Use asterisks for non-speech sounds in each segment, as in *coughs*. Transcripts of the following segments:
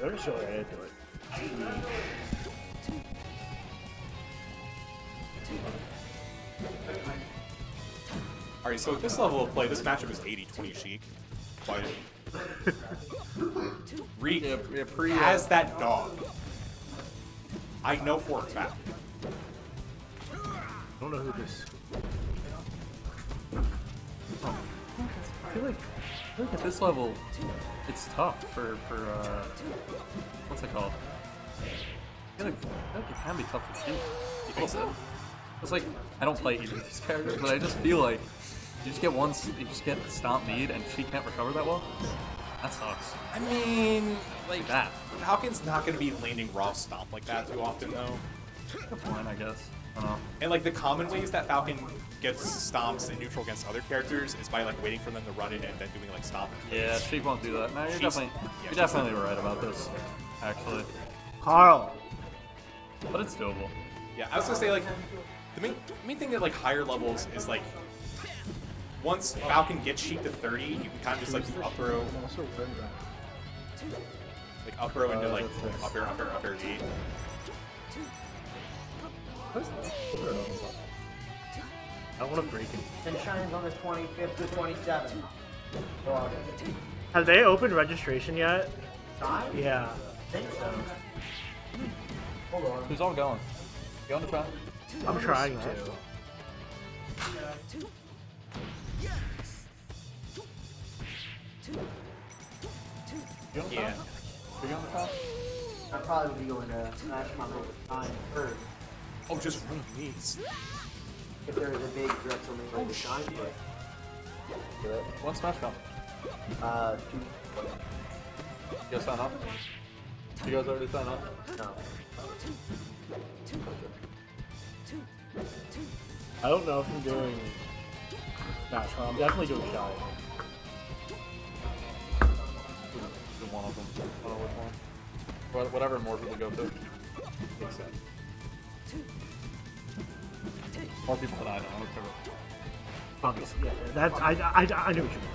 They're just really into it. Alright, so at this level of play, this matchup is 80-20 Sheik. But *laughs* Reek Yeah, yeah, pre- uh, has that dog. I know for a fact. I don't know who this. Feel like, I feel like at this level, it's tough for for uh, what's it called? I feel like, I feel like it can be tough for think so? It's like I don't play either of these *laughs* characters, but I just feel like you just get one, you just get stomp need, and she can't recover that well. That sucks. I mean, like that. Falcon's not going to be landing raw stomp like that too often, though. Good point, I guess. I don't. And like the common ways that Falcon gets stomps in neutral against other characters is by like waiting for them to run in and then doing like stomp. and Yeah, freeze. she won't do that. No, you're She's- definitely, yeah, you're definitely right about this, actually. Carl. But it's doable. Yeah, I was gonna say like the main main thing at like higher levels is like once Falcon gets Sheik to 30, you can kind of just like up throw, like up throw into Uh, like that's nice. up air, up air, up air D. I want to break it. And shines on the 25th to 27th of Have they opened registration yet? Time? Yeah. I think so. Hold on. Who's all going? You on the try? I'm trying to. You on the Yeah. Are you on the try? I probably would be going to Smash Con over time first. Oh, just running these. If there was a big Drexel main like the Shine Foot. One Smash Con. Uh, two. You guys sign up? You guys already signed up? No. I don't know if I'm doing Smash Con. I'm definitely doing Shy. Do one of them. I don't know which one. Wha- Whatever more people go to. Makes sense. More people than I know. I don't care. Obviously, yeah. That's I I I, I knew what you meant.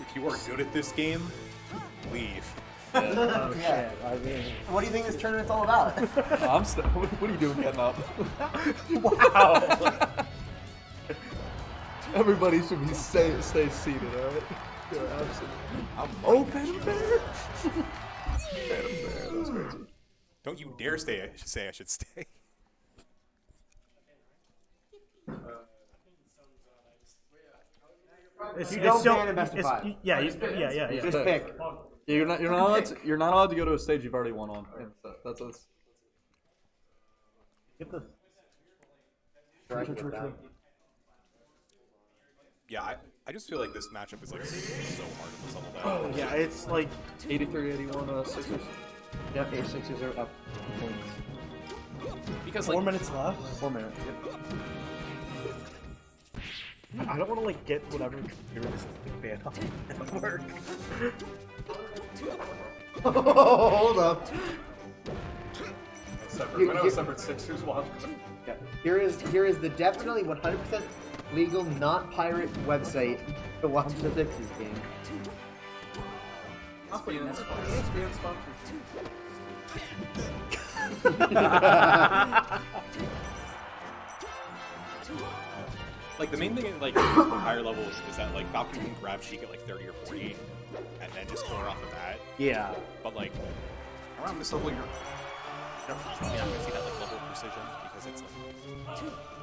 If you are good at this game, leave. Oh Yeah. shit! I mean, What do you think this tournament's all about? *laughs* I'm st- what what are you doing getting up? *laughs* wow. *laughs* Everybody should be stay stay seated, alright? You're absolutely. I'm open Phantom Bear! Phantom Bear, that's crazy. Don't you dare stay. I should say I should stay. It's, You don't still, ban in best of five. Yeah, you, yeah, yeah, yeah. Just pick. Yeah, you're not you're not allowed to, you're not allowed to go to a stage you've already won on. Yeah, That's that's. Get the Strike with that. Yeah, I, I just feel like this matchup is like so hard at this level. That Oh yeah, it's like 83, 81, uh, Sixers. Yep, a Sixers are up points. because four like minutes left. Four minutes. I don't want to like get whatever computer this is like, banned off *laughs* the network. *laughs* Hold up. Separate, when I was separate Sixers watch. *laughs* Yeah. Here is here is the definitely 100% legal, not pirate website to watch the Sixers game. ESPN sponsors. *laughs* like the main thing in like *coughs* higher levels is that like Falcon can grab Sheik at like 30 or 40 and then just kill her off the bat. Yeah. But like around this level, you're you're probably not gonna see that like level of precision because it's like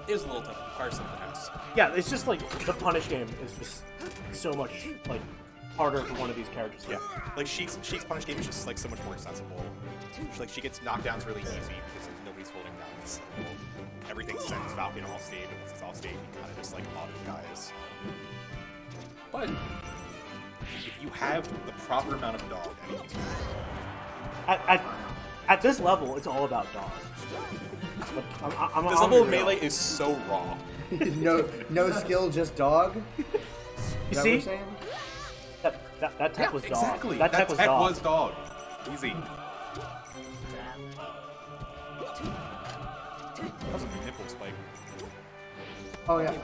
it is a little tough. It requires some finesse. Yeah, it's just like the punish game is just so much like harder for one of these characters. Yeah, like Sheik's Sheik's punish game is just like so much more accessible. She, like she gets knockdowns really easy because nobody's holding down. It's, everything sends Falcon off stage, and once it's off stage, you kind of just like auto guys. But if you have the proper amount of dog, I mean, At, at, at this level, it's all about dog. Like, I'm, I'm, this I'm level of melee is so raw. *laughs* no no skill, just dog. You Is that what see, we're saying? That, that, that tech was dog. exactly. That tech was tech dog. was dog. Easy. That was a nipple spike. Oh yeah.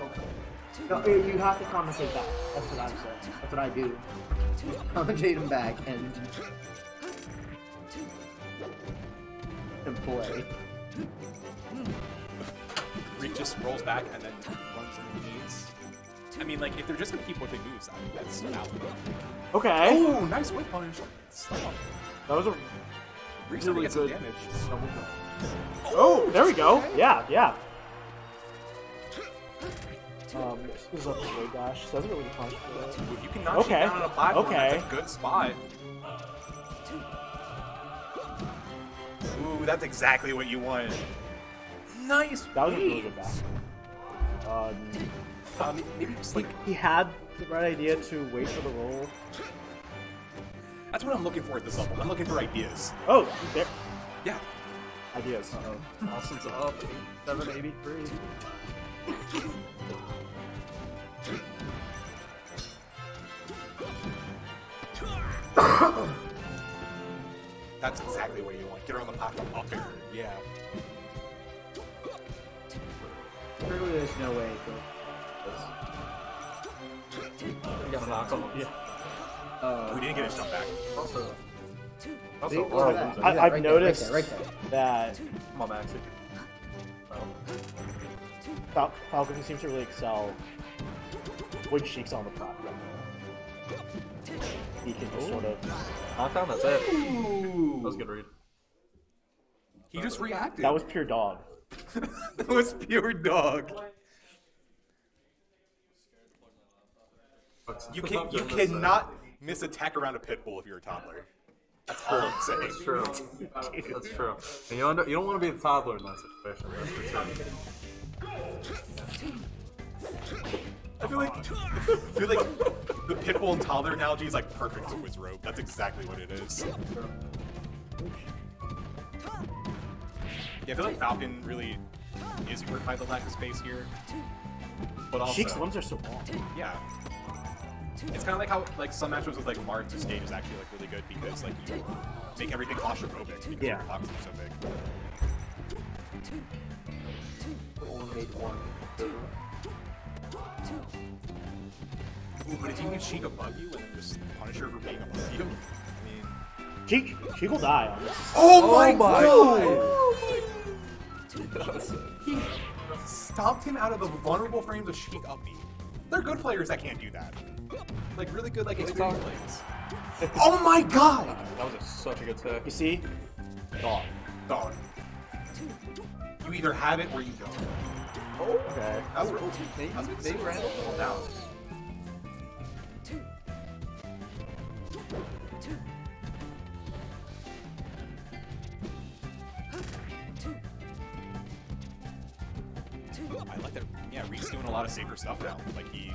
No, you you have to compensate back. That's what I'm saying. That's what I do. Compensate him back and and play. Reek just rolls back and then runs into needs. I mean, like, if they're just gonna keep whipping moves, I mean, that's valid. Okay. Oh, nice whip punish. Stop. That was a. Really get some good. damage. Oh, there we go. Yeah, yeah. Um, this is a sword dash. So doesn't really punch. If you can knock Okay. Down on a platform, Okay. that's a good spot. Ooh, that's exactly what you want. Nice. That was a really good back. Um, Um, maybe just he, like he had the right idea to wait for the roll. that's what I'm looking for at this level. I'm looking for ideas. Oh, there. Yeah. Ideas. Uh-oh. Austin's up. 783. *coughs* That's exactly what you want. Get her on the platform up there. Yeah. Surely there's no way. You gotta knock him. Yeah. But, We uh, didn't get his jump back. Also, also look at horrible. that. I, I've right noticed- There, right there, right That Come on, Maxi. Oh. Fal- Falcon seems to really excel when Sheik's on the platform. He can just sort of. Knockdown, that's it. That was a good read. He just reacted. *laughs* That was pure dog. that was pure dog. You can you cannot uh, miss attack around a pit bull if you're a toddler. That's oh, all I'm saying. That's true. *laughs* That's true. And you don't, you don't want to be the toddler in that situation. That's for sure. I feel like *laughs* I feel like the pit bull and toddler analogy is like perfect for Wizzrobe. That's exactly what it is. Yeah, I feel like Falcon really is hurt by the lack of space here. But also, Sheik's limbs are so long. yeah. It's kind of like how like some matchups with like Marth, the stage is actually like really good because like you make everything claustrophobic because Yeah. your boxes are so big. Only made one. Ooh, but if you can Sheik above you and just punish her for being above you, I mean. Sheik, Sheik will die on this. Oh, oh my, god! He stopped him out of the vulnerable frames of Sheik up B. They're good players that can't do that. Like really good, like experienced players. *laughs* oh my god! That was a, such a good tech. You see? Dog. Dog. You either have it or you don't. Okay. That's real. Maybe, That's maybe Randall. down. I like that. Yeah, Reed's doing a lot of safer stuff now. Like he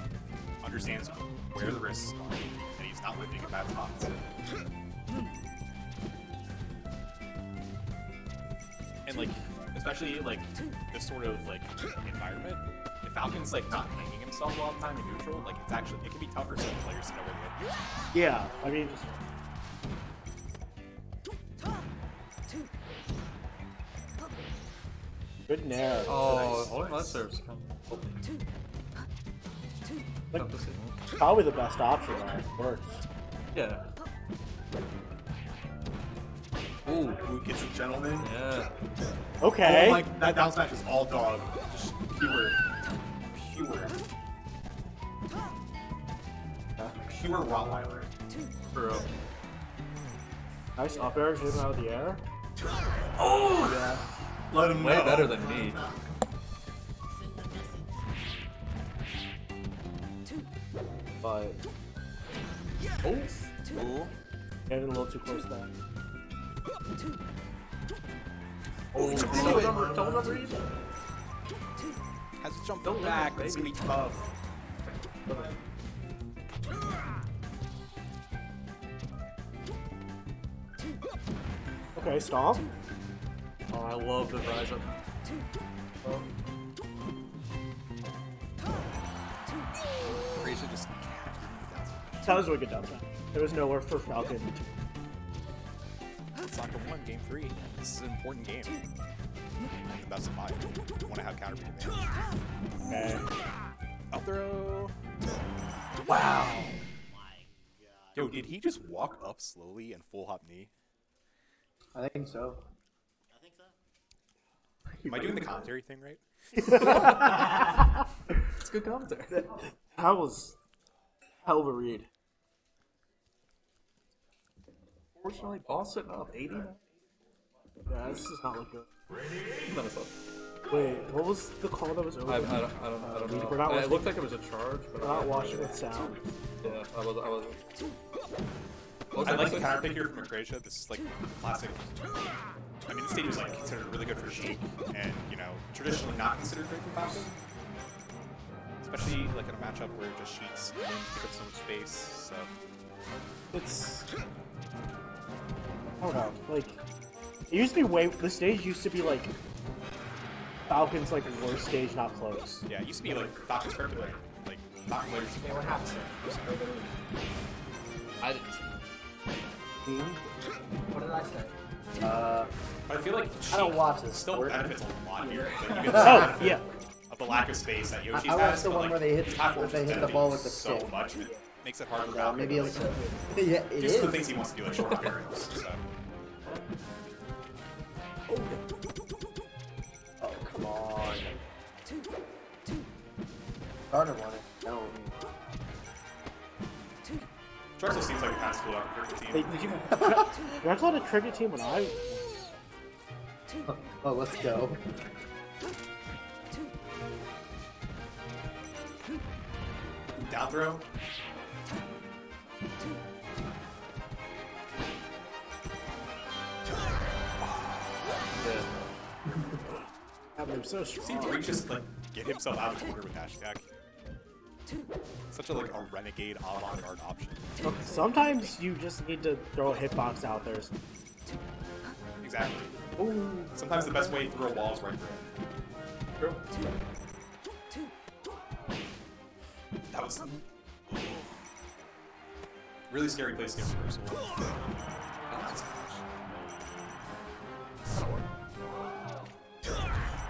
understands where the risks are, and he's not living in bad spots. And like, especially like this sort of like environment, if Falcon's like not hanging himself all the time in neutral, like it's actually it can be tougher for players to know where to. Yeah, I mean, just, good nair. Oh, oh, that serves. Like, Tough to probably the best option. though. It works. Yeah. Ooh, Ooh gets a gentleman. Yeah. Okay. Oh my, that down smash is all dog. Just pure, pure, pure Rottweiler. True. nice up air, hit him out of the air. Oh. yeah. Let him Way know. better than me. But Oh. Ooh. getting a little too close there. Oh, Don't do number, don't number it. Has to jump back. It's gonna be tough. Okay, stomp. Oh, I love the rise up. Rachel That was a really good down smash. There was nowhere for Falcon to. Soccer one, game three. This is an important game. And the best of five. You want to have counter pick advantage. Okay. Oh, throw. Wow. Yo, did he just walk up slowly and full hop knee? I think so. I think so. Am I doing the commentary thing right? *laughs* It's good commentary. That was hell of a read. Fortunately, boss sitting up 80. Yeah, this does not look good. Minnesota. Wait, what was the call that was over? I, I, don't, I don't, I don't know. We're not Uh, watching- it looked like it was a charge, but We're not watching with sound. yeah, I was, I was. What was I like the six? counter pick here from akrasia. This is like classic. I mean, this stage is like considered really good for Sheik, and you know, traditionally not considered great for Falcon. Especially like in a matchup where just Sheik's going to take up so much space. So It's. I don't know. Like, it used to be way. The stage used to be like Falcon's like worst stage, not close. yeah, it used to be like Falcon's scripted way. Like Falcon players. just Yeah, what can't happened? I didn't. What did I say? Uh, But I feel like I don't watch this still benefits a lot here. Like, you *laughs* get Oh yeah. Of the lack of space that Yoshi's I watched has. the one like, where they hit- where they hit the ball with deviates the so stick. much. It makes it hard for Falcon. maybe to, it's *laughs* like, yeah, it do some of the things he wants to do, like short barriers. So. Oh come on. Starter won it. No. Drexel seems like a kind of school out cricket Hey, team. did you? *laughs* That's not a cricket team when I. *laughs* Oh, let's go. Down throw. I'm so See strong. Reek just like get himself out of the corner with dash attack. Such a like a renegade avant-garde option. Sometimes you just need to throw a hitbox out there. Exactly. Sometimes the best way through a wall is right through. That really scary place to get reversal.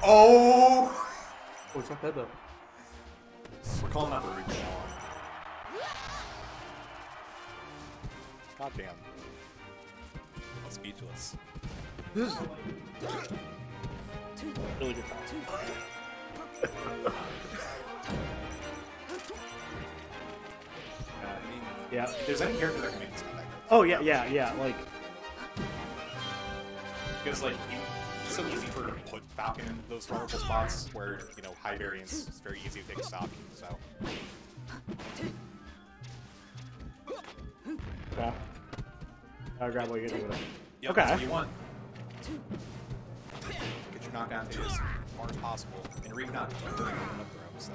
Oh! Oh, it's not bad though. We're calling that the recall. God damn. I'm speechless. This is really good fight. *laughs* Yeah. if there's any character that can make this comeback, Oh yeah, yeah, yeah. Like because like you, it's so easy for to put Falcon in those vulnerable spots where you know high variance is very easy to take a stock. So okay. I'll grab what you're doing. yeah, Okay. that's what you want. Get your knockdown to as far as possible, and Reek not doing up throw. So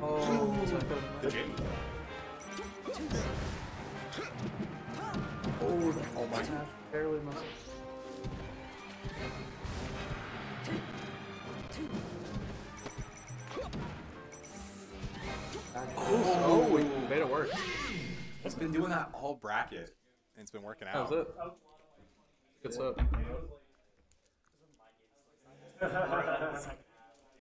Oh, it's not the Jimmy. Oh, oh my gosh. Barely missed. Oh, we made it work. He's been doing that all bracket, and it's been working out. was it. Good stuff. *laughs* *laughs*